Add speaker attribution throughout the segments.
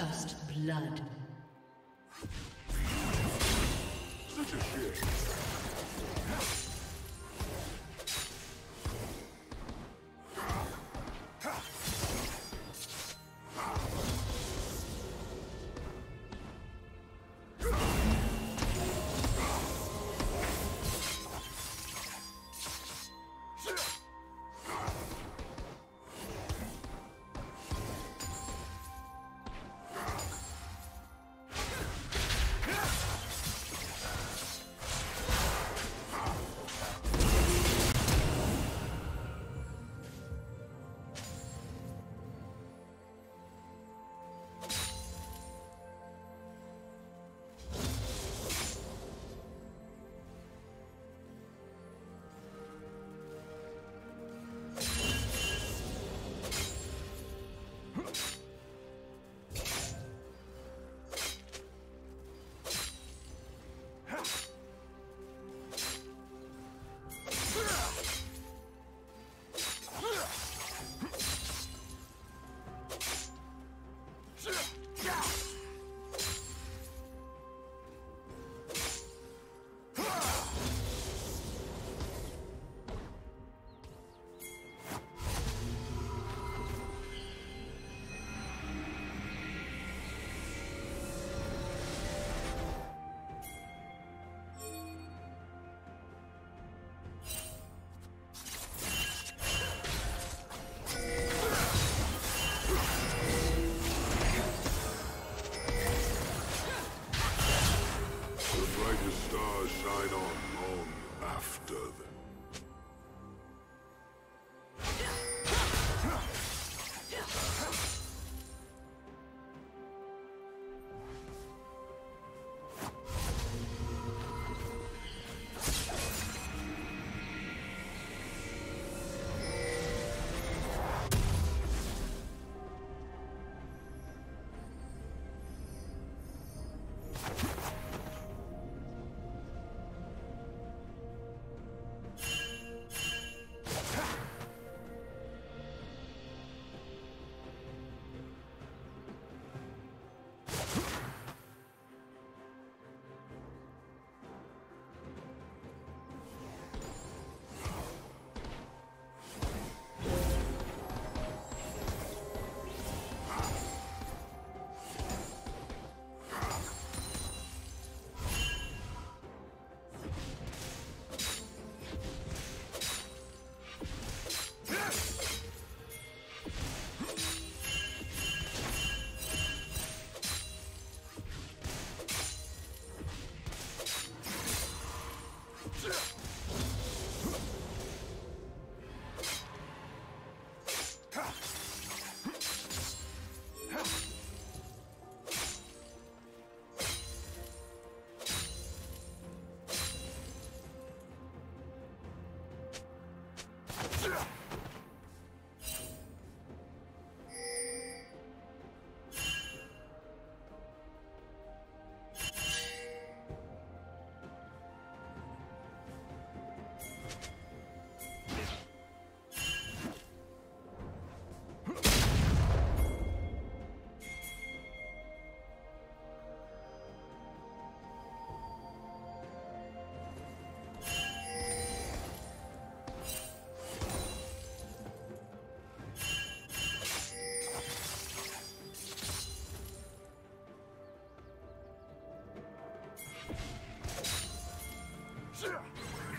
Speaker 1: First blood.
Speaker 2: Ugh!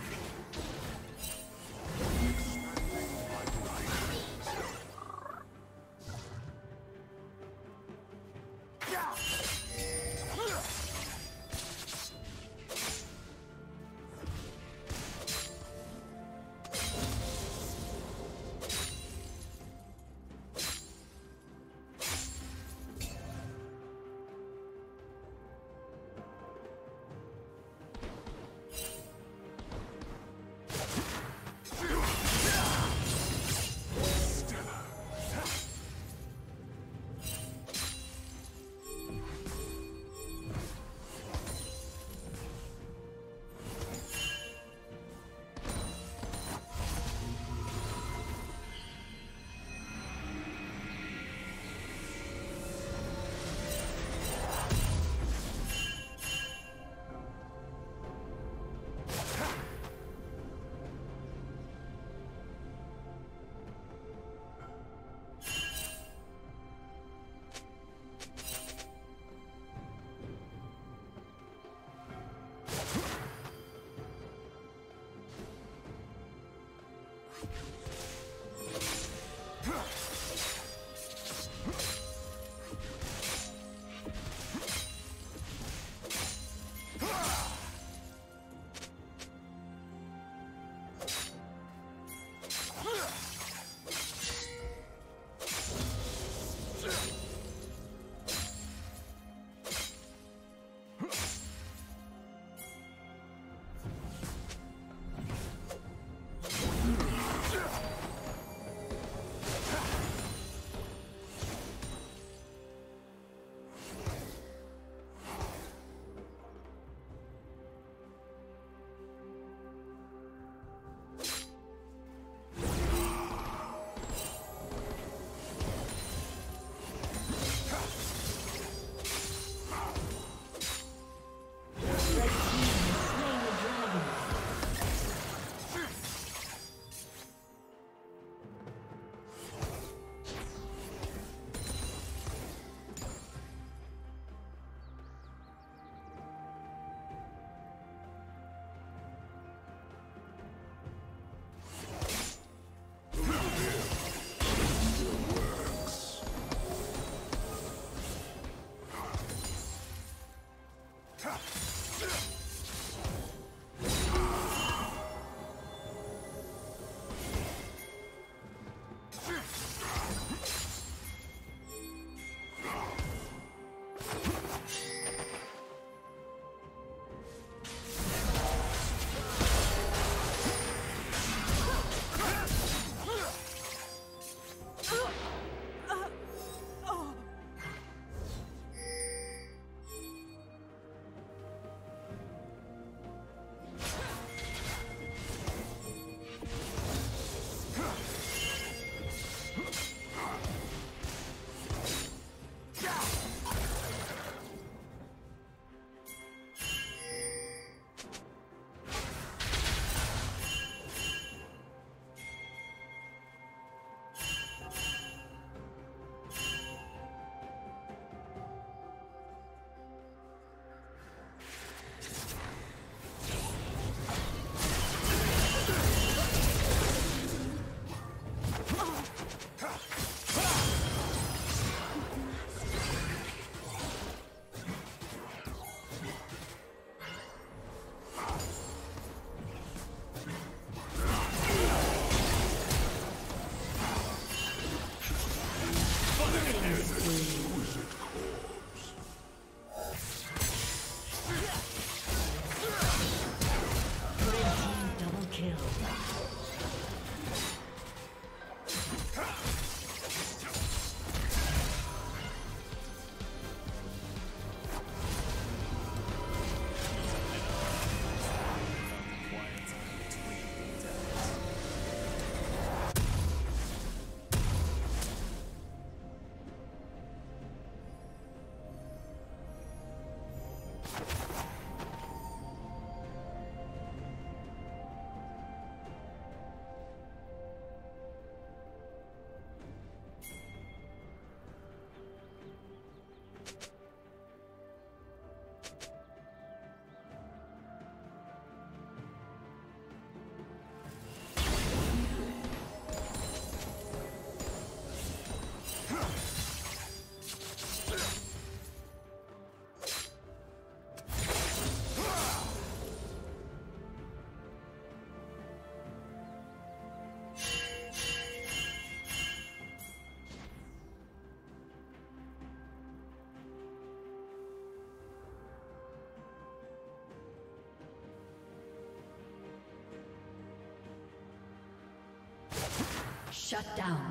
Speaker 1: Shut down.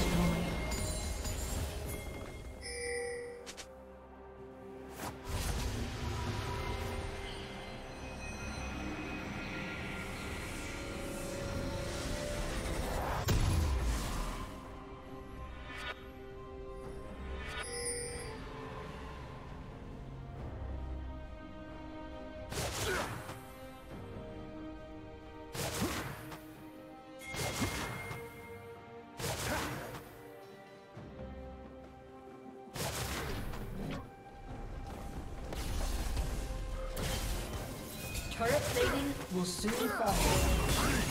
Speaker 1: você, cara.